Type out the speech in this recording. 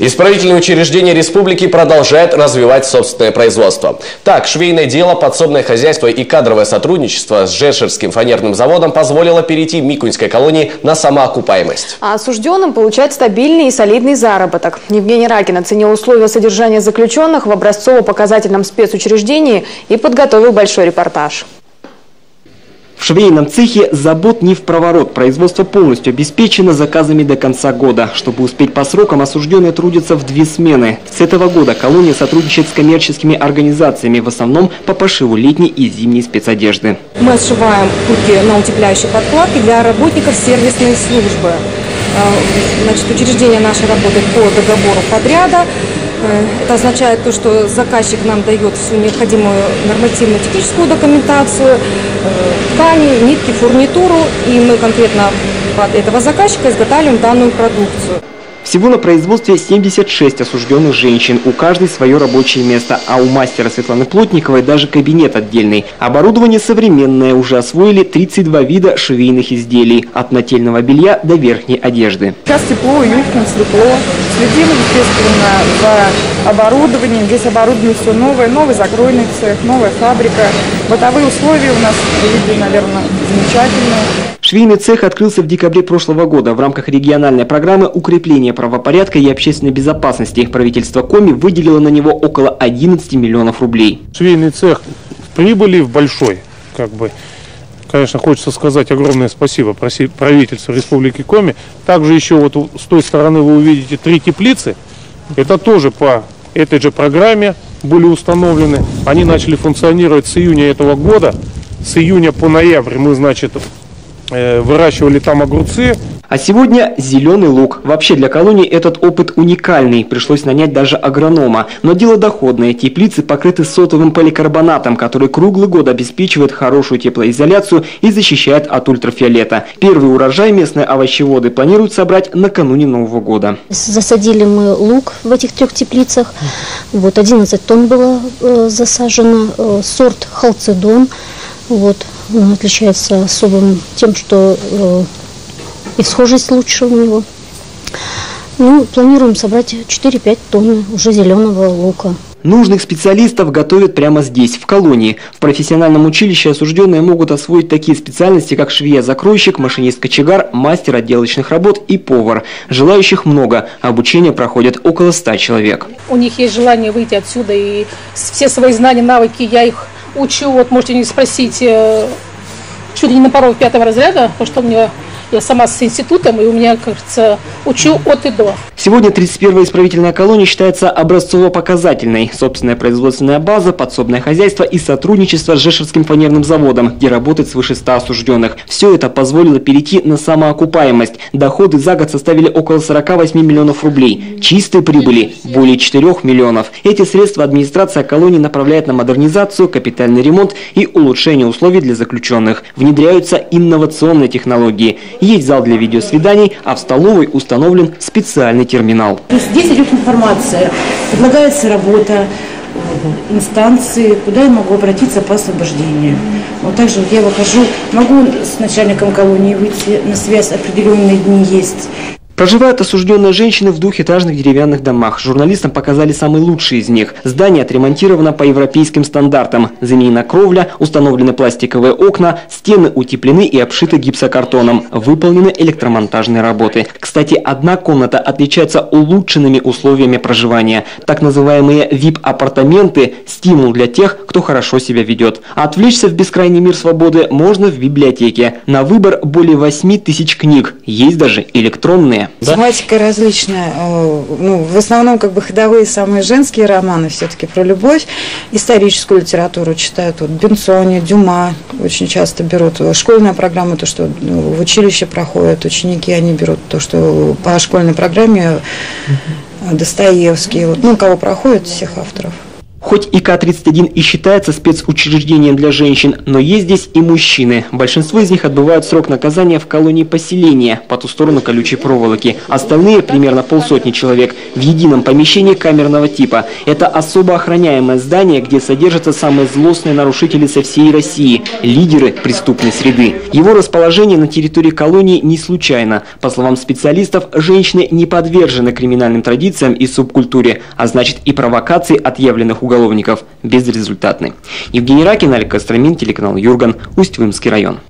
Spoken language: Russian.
Исправительные учреждения республики продолжают развивать собственное производство. Так, швейное дело, подсобное хозяйство и кадровое сотрудничество с Жешерским фанерным заводом позволило перейти Микуньской колонии на самоокупаемость. А осужденным получать стабильный и солидный заработок. Евгений Ракин оценил условия содержания заключенных в образцово-показательном спецучреждении и подготовил большой репортаж. В швейном цехе забот не в проворот. Производство полностью обеспечено заказами до конца года. Чтобы успеть по срокам, осужденные трудятся в две смены. С этого года колония сотрудничает с коммерческими организациями, в основном по пошиву летней и зимней спецодежды. Мы сшиваем куртки на утепляющие подкладки для работников сервисной службы. Э, значит, учреждение наше работает по договору подряда. Э, это означает то, что заказчик нам дает всю необходимую нормативно-техническую документацию, э, ткани, нитки, фурнитуру, и мы конкретно под этого заказчика изготавливаем данную продукцию. Всего на производстве 76 осужденных женщин, у каждой свое рабочее место, а у мастера Светланы Плотниковой даже кабинет отдельный. Оборудование современное, уже освоили 32 вида швейных изделий, от нательного белья до верхней одежды. Сейчас тепло, уютно, светло. Следим, естественно, за оборудованием. Здесь оборудование все новое, новый закройный цех, новая фабрика. Бытовые условия у нас, видите, наверное, замечательные. Швейный цех открылся в декабре прошлого года в рамках региональной программы укрепления правопорядка и общественной безопасности. Правительство Коми выделило на него около 11 миллионов рублей. Швейный цех прибыли в большой, как бы. Конечно, хочется сказать огромное спасибо правительству Республики Коми. Также еще вот с той стороны вы увидите три теплицы. Это тоже по этой же программе были установлены. Они начали функционировать с июня этого года. С июня по ноябрь мы, значит, Э, выращивали там огурцы. А сегодня зеленый лук. Вообще для колонии этот опыт уникальный. Пришлось нанять даже агронома. Но дело доходное. Теплицы покрыты сотовым поликарбонатом, который круглый год обеспечивает хорошую теплоизоляцию и защищает от ультрафиолета. Первый урожай местные овощеводы планируют собрать накануне Нового года. Засадили мы лук в этих трех теплицах. Вот 11 тонн было э, засажено. Э, сорт халцедон. Вот. Он отличается особым тем, что э, и схожесть лучше у него. Ну, планируем собрать 4-5 тонн уже зеленого лука. Нужных специалистов готовят прямо здесь, в колонии. В профессиональном училище осужденные могут освоить такие специальности, как швея-закройщик, машинист-кочегар, мастер отделочных работ и повар. Желающих много. Обучение проходит около 100 человек. У них есть желание выйти отсюда, и все свои знания, навыки я их учу. Вот можете не спросить э, чуть ли не на порог пятого разряда, потому что у меня я сама с институтом, и у меня, кажется, учу от и до. Сегодня 31-я исправительная колония считается образцово-показательной. Собственная производственная база, подсобное хозяйство и сотрудничество с Жешевским фанерным заводом, где работает свыше 100 осужденных. Все это позволило перейти на самоокупаемость. Доходы за год составили около 48 миллионов рублей. Чистой прибыли – более 4 миллионов. Эти средства администрация колонии направляет на модернизацию, капитальный ремонт и улучшение условий для заключенных. Внедряются инновационные технологии – есть зал для видеосвиданий, а в столовой установлен специальный терминал. Здесь идет информация, предлагается работа, инстанции, куда я могу обратиться по освобождению. Вот также вот я выхожу, могу с начальником колонии выйти на связь, определенные дни есть. Проживают осужденные женщины в двухэтажных деревянных домах. Журналистам показали самые лучшие из них. Здание отремонтировано по европейским стандартам. Заменена кровля, установлены пластиковые окна, стены утеплены и обшиты гипсокартоном. Выполнены электромонтажные работы. Кстати, одна комната отличается улучшенными условиями проживания. Так называемые VIP-апартаменты – стимул для тех, кто хорошо себя ведет. А отвлечься в бескрайний мир свободы можно в библиотеке. На выбор более 8 тысяч книг. Есть даже электронные. Да? Тематика различная. Э, ну, в основном как бы ходовые самые женские романы все-таки про любовь. Историческую литературу читают. Вот Бенсони, Дюма очень часто берут. Школьная программа, то, что ну, в училище проходят ученики, они берут то, что по школьной программе Достоевский. Вот, ну, кого проходят, всех авторов. Хоть ИК-31 и считается спецучреждением для женщин, но есть здесь и мужчины. Большинство из них отбывают срок наказания в колонии поселения по ту сторону колючей проволоки. Остальные, примерно полсотни человек, в едином помещении камерного типа. Это особо охраняемое здание, где содержатся самые злостные нарушители со всей России – лидеры преступной среды. Его расположение на территории колонии не случайно. По словам специалистов, женщины не подвержены криминальным традициям и субкультуре, а значит и провокации отъявленных уголовников безрезультатны. Евгений Ракин, Олег Костромин, телеканал Юрган, Усть-Вымский район.